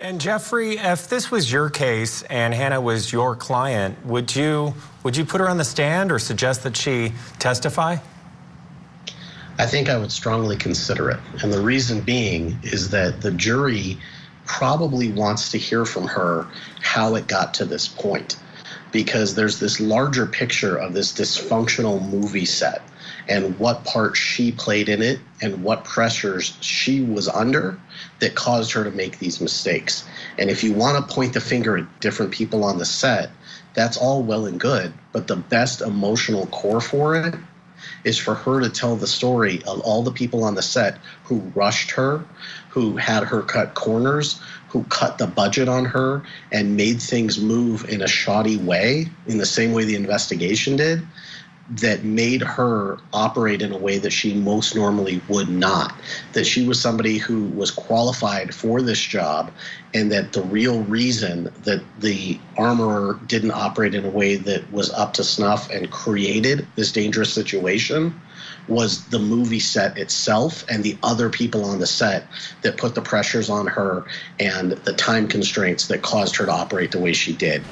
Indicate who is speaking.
Speaker 1: And Jeffrey, if this was your case and Hannah was your client, would you would you put her on the stand or suggest that she testify?
Speaker 2: I think I would strongly consider it. And the reason being is that the jury probably wants to hear from her how it got to this point because there's this larger picture of this dysfunctional movie set and what part she played in it and what pressures she was under that caused her to make these mistakes. And if you want to point the finger at different people on the set, that's all well and good, but the best emotional core for it is for her to tell the story of all the people on the set who rushed her, who had her cut corners, who cut the budget on her and made things move in a shoddy way, in the same way the investigation did, that made her operate in a way that she most normally would not. That she was somebody who was qualified for this job, and that the real reason that the armorer didn't operate in a way that was up to snuff and created this dangerous situation was the movie set itself and the other people on the set that put the pressures on her and the time constraints that caused her to operate the way she did.